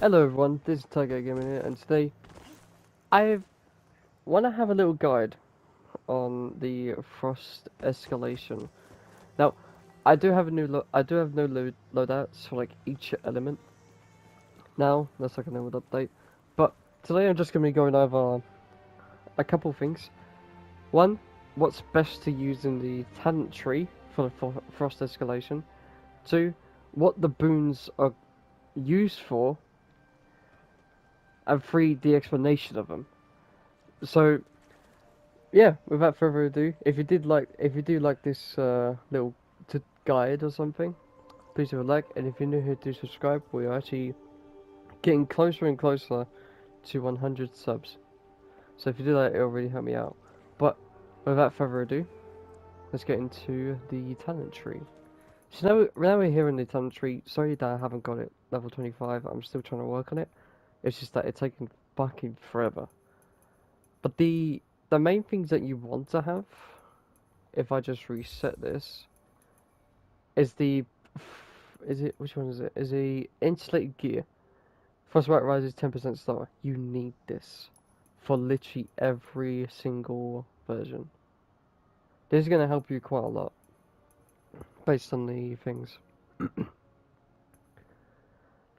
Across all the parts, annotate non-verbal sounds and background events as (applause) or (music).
Hello everyone, this is Tygator Gaming here, and today I want to have a little guide on the frost escalation. Now, I do have a new I do have no load loadouts for like each element. Now, that's like an old update. But today I'm just going to be going over a couple things. One, what's best to use in the talent tree for the frost escalation. Two, what the boons are used for and three, the explanation of them. So, yeah, without further ado, if you did like, if you do like this uh, little guide or something, please leave a like, and if you're new here, do subscribe. We are actually getting closer and closer to 100 subs. So if you do that, it'll really help me out. But without further ado, let's get into the talent tree. So now, now we're here in the talent tree. Sorry that I haven't got it level 25. I'm still trying to work on it. It's just that it's taking fucking forever. But the the main things that you want to have, if I just reset this, is the is it which one is it? Is a insulated gear. Frostbite rises ten percent slower. You need this for literally every single version. This is gonna help you quite a lot based on the things. (coughs)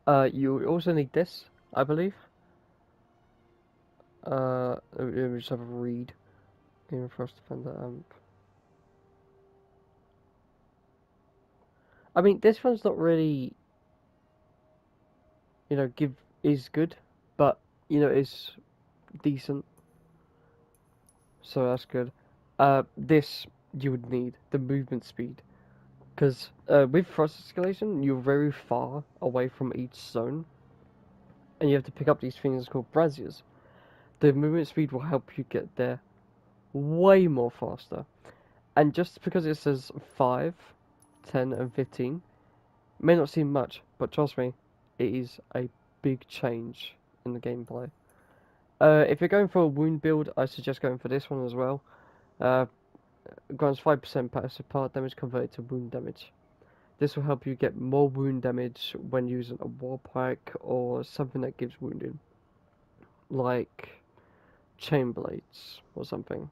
uh, you also need this I believe. Uh, let me just have a read. Game of Frost Defender amp. I mean, this one's not really, you know, give is good, but you know, it's decent. So that's good. Uh, this you would need the movement speed, because uh, with frost escalation, you're very far away from each zone and you have to pick up these things called braziers. The movement speed will help you get there way more faster. And just because it says 5, 10, and 15, may not seem much, but trust me, it is a big change in the gameplay. Uh, if you're going for a wound build, I suggest going for this one as well. Uh, grants 5% passive part damage converted to wound damage. This will help you get more wound damage when using a war pike or something that gives wounding. Like chain blades or something.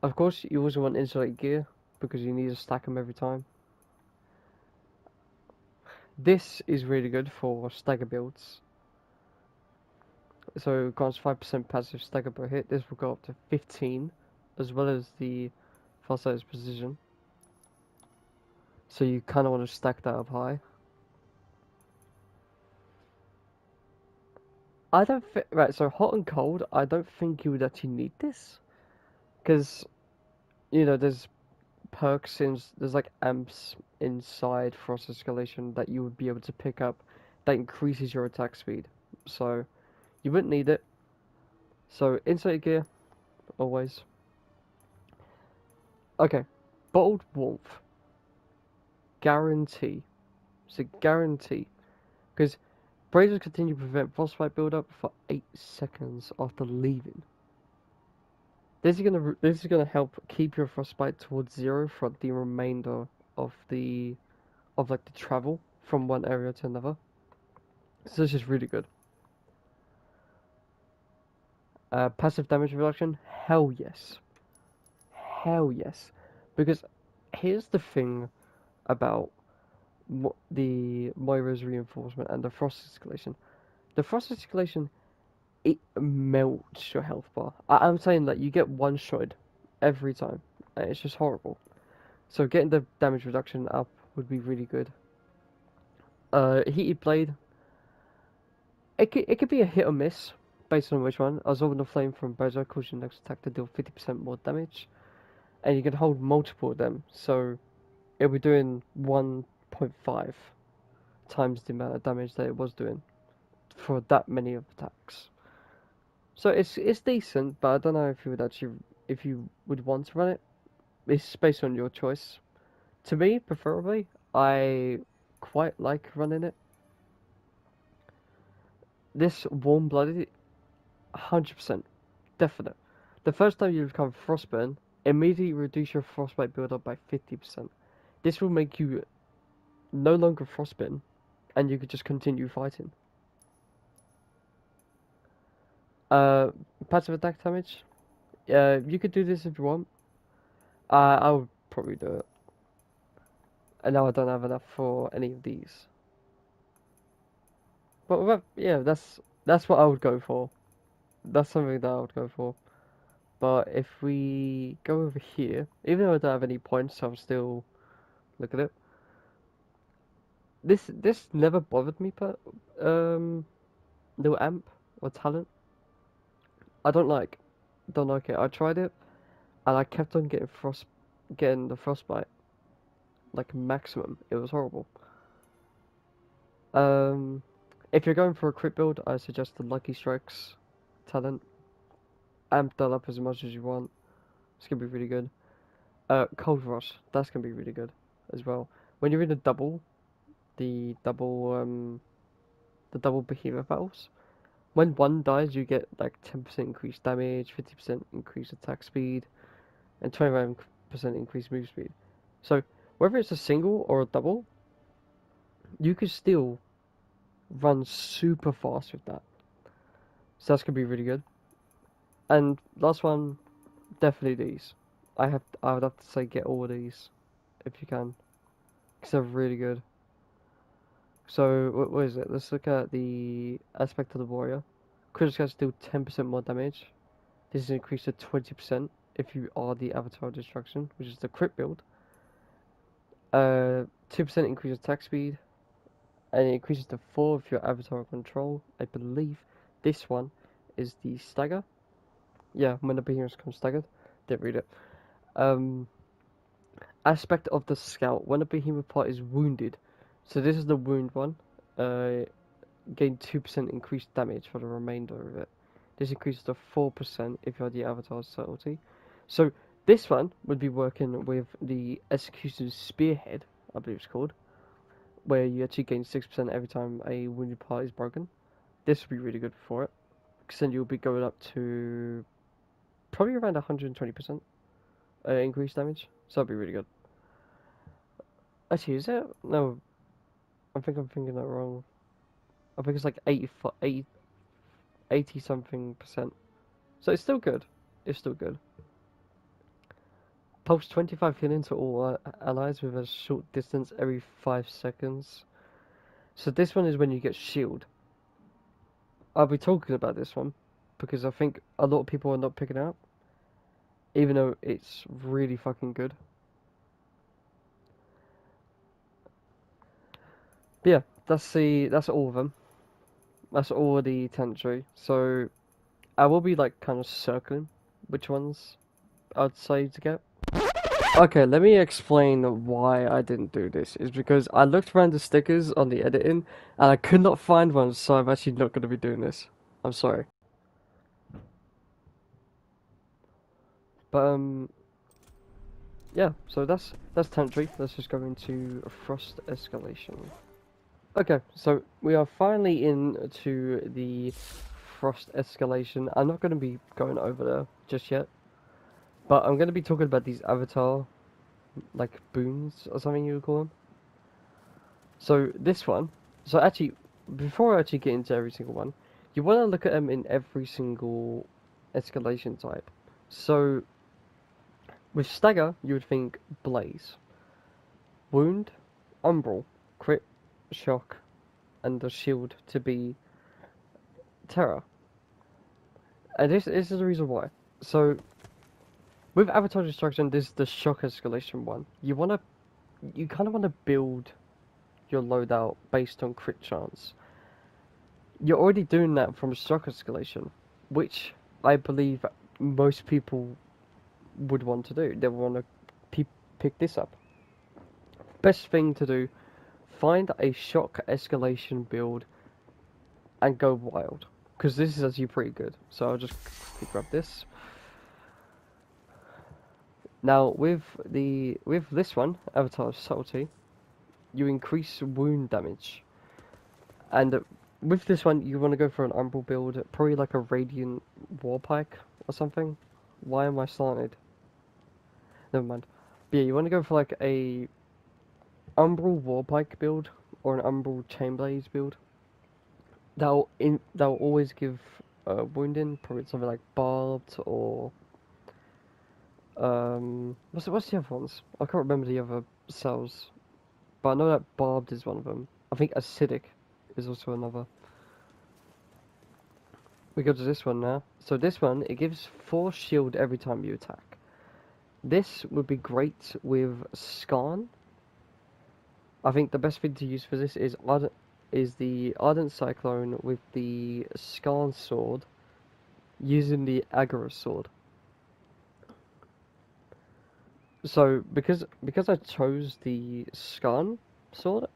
Of course, you also want insulate gear because you need to stack them every time. This is really good for stagger builds. So it grants 5% passive stagger per hit. This will go up to 15 as well as the fast precision. So you kind of want to stack that up high. I don't think, right, so hot and cold, I don't think you would actually need this. Because, you know, there's perks, in, there's like amps inside Frost Escalation that you would be able to pick up that increases your attack speed. So, you wouldn't need it. So, inside gear, always. Okay, Bold Wolf guarantee. It's a guarantee. Because Braziers continue to prevent frostbite buildup for 8 seconds after leaving. This is gonna this is gonna help keep your frostbite towards zero for the remainder of the of like the travel from one area to another. So this is really good. Uh, passive damage reduction? Hell yes. Hell yes. Because here's the thing about the Moira's reinforcement and the frost escalation. The frost escalation, it melts your health bar. I am saying that you get one shot every time. It's just horrible. So getting the damage reduction up would be really good. Uh, heated blade. It could, it could be a hit or miss based on which one. Absorbing the flame from Berserk causes your next attack to deal 50% more damage. And you can hold multiple of them. So it'll be doing 1.5 times the amount of damage that it was doing for that many of attacks. So it's it's decent, but I don't know if you would actually if you would want to run it. It's based on your choice. To me, preferably, I quite like running it. This warm blooded, hundred percent, definite. The first time you become frostburn, immediately reduce your frostbite build up by fifty percent. This will make you no longer frostbitten and you could just continue fighting. Uh, passive attack damage. Uh, you could do this if you want. Uh, I would probably do it. And now I don't have enough for any of these. But, but yeah, that's that's what I would go for. That's something that I would go for. But if we go over here, even though I don't have any points, I'm still look at it. This this never bothered me, but um, no amp or talent. I don't like, don't like it. I tried it, and I kept on getting frost, getting the frostbite, like maximum. It was horrible. Um, if you're going for a crit build, I suggest the Lucky Strikes talent. Amp that up as much as you want. It's gonna be really good. Uh, Cold Rush, that's gonna be really good as well. When you're in a double, the double um, the double behemoth battles, when one dies, you get like 10% increased damage, 50% increased attack speed, and 25% increased move speed. So, whether it's a single or a double, you can still run super fast with that. So that's gonna be really good. And last one, definitely these. I have I would have to say get all of these if you can, because they're really good. So, what, what is it? Let's look at the aspect of the warrior. Critical guys deal 10% more damage. This is increased to 20% if you are the Avatar Destruction, which is the crit build. Uh, 2% increase attack speed. And it increases to 4 if your Avatar control. I believe this one is the stagger. Yeah, when the behemoth comes staggered. Didn't read it. Um, aspect of the scout. When a behemoth part is wounded, so this is the wound one. Uh, gain 2% increased damage for the remainder of it. This increases to 4% if you're the avatar's subtlety. So this one would be working with the execution's spearhead, I believe it's called, where you actually gain 6% every time a wounded part is broken. This would be really good for it, because then you'll be going up to probably around 120% uh, increased damage. So that'd be really good. Actually, is it? No, I think I'm thinking that wrong. I think it's like 80, 80, 80 something percent. So it's still good. It's still good. Pulse 25 healing to all allies with a short distance every 5 seconds. So this one is when you get shield. I'll be talking about this one because I think a lot of people are not picking it up. Even though it's really fucking good. But yeah, that's the that's all of them. That's all the tree. So I will be like kind of circling which ones I'd say to get. Okay, let me explain why I didn't do this. Is because I looked around the stickers on the editing and I could not find one, so I'm actually not going to be doing this. I'm sorry. But um, yeah. So that's that's tree. Let's just go into frost escalation. Okay, so we are finally into the frost escalation. I'm not going to be going over there just yet, but I'm going to be talking about these avatar, like boons or something you would call them. So this one, so actually, before I actually get into every single one, you want to look at them in every single escalation type. So with stagger, you would think blaze, wound, umbral, crit, shock and the shield to be terror. And this, this is the reason why. So, with Avatar Destruction, this is the shock escalation one. You wanna, you kind of want to build your loadout based on crit chance. You're already doing that from shock escalation, which I believe most people would want to do. They want to pick this up. Best thing to do find a shock escalation build and go wild. Because this is actually pretty good. So I'll just grab this. Now with the with this one, Avatar Subtlety, you increase wound damage. And with this one, you want to go for an Umbral build, probably like a Radiant Warpike or something. Why am I slanted? Never mind. But yeah, you want to go for like a Umbral Warpike build or an Umbral Chain Blades build. They'll in they'll always give uh, wounding, probably something like barbed or um what's what's the other ones? I can't remember the other cells, but I know that barbed is one of them. I think acidic is also another. We go to this one now. So this one it gives four shield every time you attack. This would be great with Skarn. I think the best thing to use for this is is the Ardent Cyclone with the Skarn sword using the Agarus sword. So because because I chose the Skarn sword,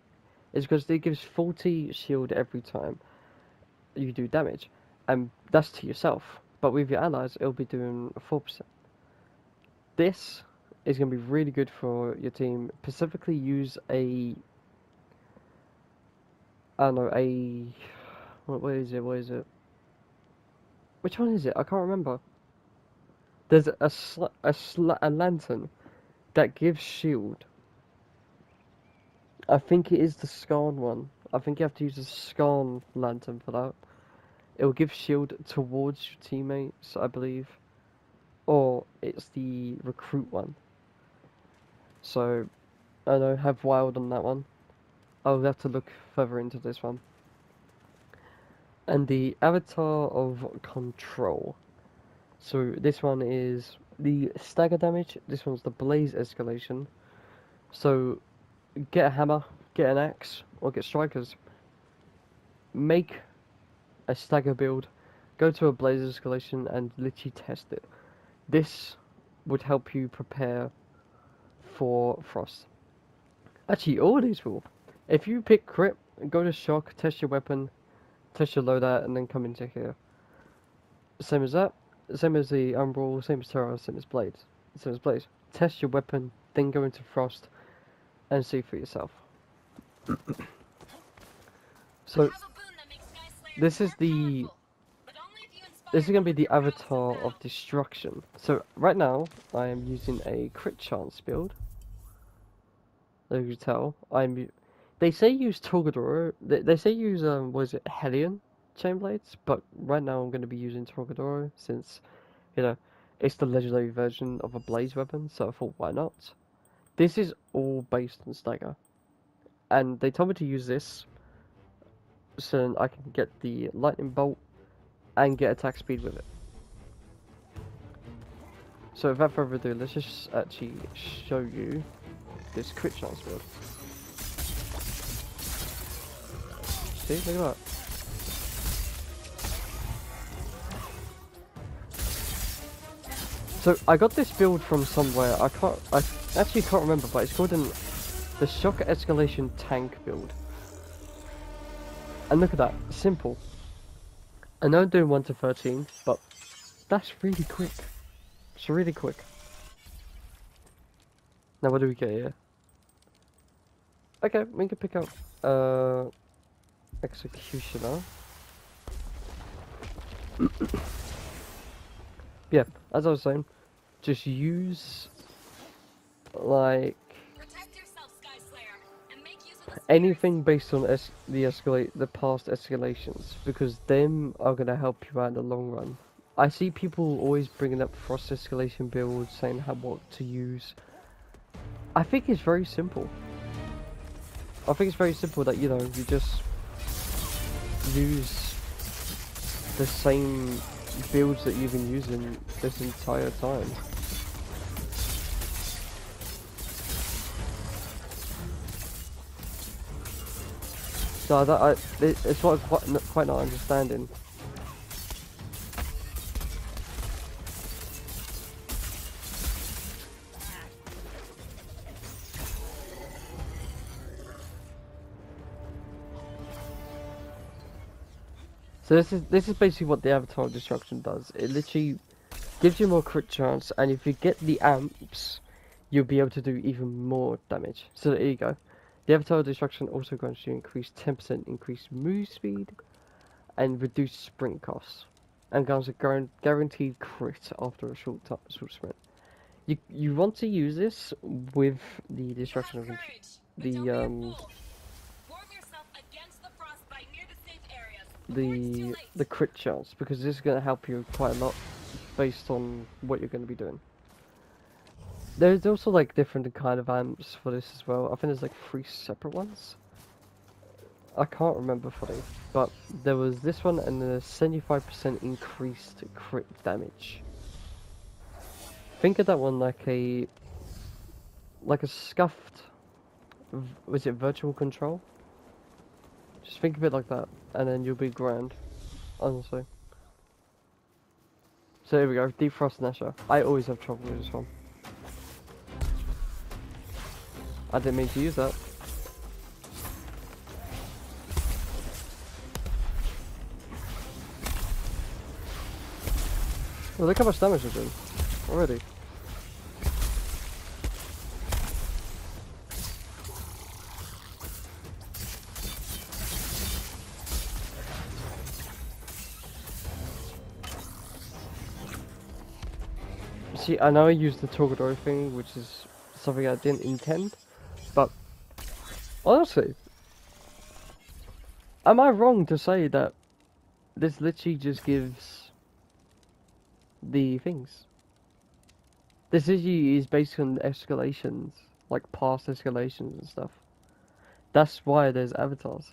is because it gives 40 shield every time you do damage, and that's to yourself. But with your allies, it'll be doing 4%. This is going to be really good for your team. Specifically, use a I don't know a what, what is it? What is it? Which one is it? I can't remember. There's a sl a sl a lantern that gives shield. I think it is the Skarn one. I think you have to use a Skarn lantern for that. It will give shield towards your teammates, I believe. Or it's the recruit one. So, I don't know, have wild on that one. I'll have to look further into this one. And the Avatar of Control. So this one is the stagger damage, this one's the blaze escalation. So get a hammer, get an axe, or get strikers. Make a stagger build, go to a blaze escalation and literally test it. This would help you prepare for frost. Actually, all these will. If you pick crit, go to shock, test your weapon, test your loadout, and then come into here. Same as that. Same as the Umbral, same as Terror, same as Blaze. Same as Blaze. Test your weapon, then go into Frost, and see for yourself. (coughs) so, this is the... This is going to be the Avatar of Destruction. So, right now, I am using a crit chance build. As you tell, I'm... They say use Torgadoro. They, they say use, um, what is it, Hellion? chain blades, but right now I'm going to be using Torgadoro since, you know, it's the legendary version of a blaze weapon, so I thought why not? This is all based on Stagger, and they told me to use this so I can get the lightning bolt and get attack speed with it. So without further ado, let's just actually show you this crit chance build. See, look at that. So I got this build from somewhere. I can't. I actually can't remember, but it's called an the shock escalation tank build. And look at that, simple. I know I'm doing one to thirteen, but that's really quick. It's really quick. Now what do we get here? Okay, we can pick up uh executioner. (coughs) yeah, as I was saying, just use like anything based on es the escalate the past escalations because them are gonna help you out in the long run. I see people always bringing up frost escalation builds, saying how what to use. I think it's very simple. I think it's very simple that you know you just use the same builds that you've been using this entire time. So that I, it's what I'm quite, quite not understanding. So this is this is basically what the Avatar Destruction does. It literally gives you more crit chance, and if you get the amps, you'll be able to do even more damage. So there you go. The Avatar Destruction also grants you increased 10% increased move speed and reduced sprint costs, and grants a guaranteed crit after a short, short sprint. You you want to use this with the destruction of the um the the crit chance because this is going to help you quite a lot based on what you're going to be doing. There's also like different kind of amps for this as well. I think there's like three separate ones. I can't remember fully, but there was this one and a 75% increased crit damage. Think of that one like a like a scuffed was it virtual control? Just think of it like that, and then you'll be grand, honestly. So here we go, Defrost Nesher. I always have trouble with this one. I didn't mean to use that. Look how much damage doing already. See, I know I used the Torgador thing, which is something I didn't intend, but honestly, am I wrong to say that this literally just gives the things? This issue is based on escalations, like past escalations and stuff. That's why there's avatars.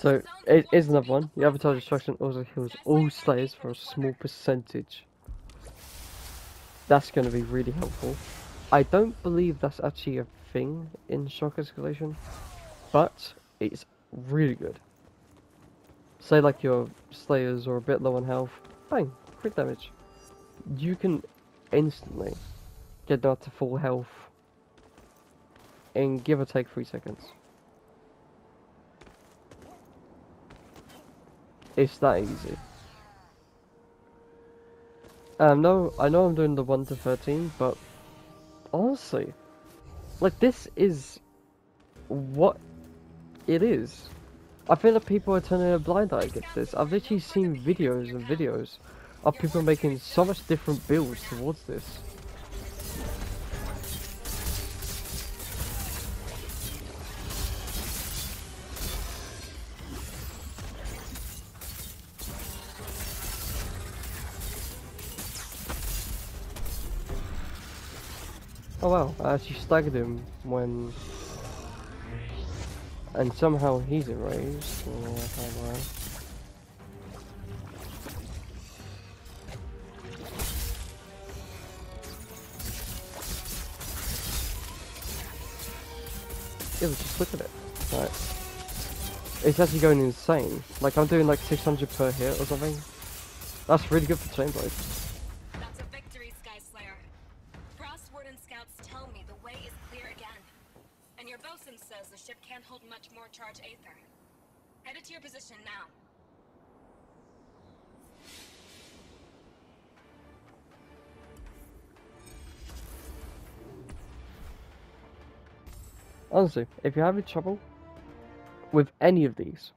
So, it is another one. The avatar destruction also heals all slayers for a small percentage. That's going to be really helpful. I don't believe that's actually a thing in shock escalation, but it's really good. Say like your slayers are a bit low on health, bang, crit damage. You can instantly get down to full health in give or take 3 seconds. It's that easy. Um, no, I know I'm doing the 1 to 13, but honestly, like this is what it is. I feel like people are turning a blind eye against this. I've literally seen videos and videos of people making so much different builds towards this. Oh wow, I actually staggered him when... And somehow he's erased. Oh, Yeah, but just look at it. Right. It's actually going insane. Like I'm doing like 600 per hit or something. That's really good for chain Chainblade. Honestly, if you're having trouble with any of these,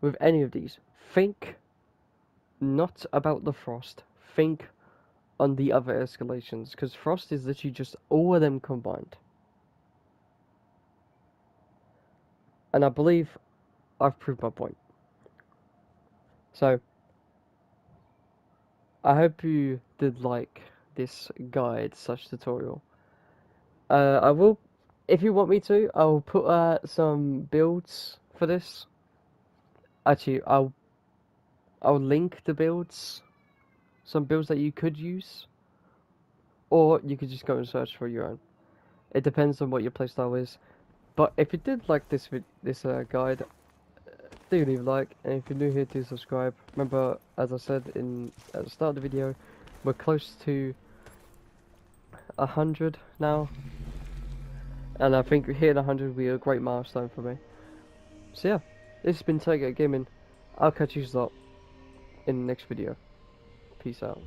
with any of these, think not about the frost. Think on the other escalations, because frost is literally just all of them combined. And I believe I've proved my point. So, I hope you did like this guide slash tutorial. Uh, I will, if you want me to, I'll put uh, some builds for this. Actually, I'll I'll link the builds, some builds that you could use, or you could just go and search for your own. It depends on what your playstyle is. But if you did like this this uh, guide, do leave a like, and if you're new here, do subscribe. Remember, as I said in at the start of the video, we're close to a hundred now, and I think hitting hundred will be a great milestone for me. So yeah, this has been Tygator Gaming. I'll catch you lot in the next video. Peace out.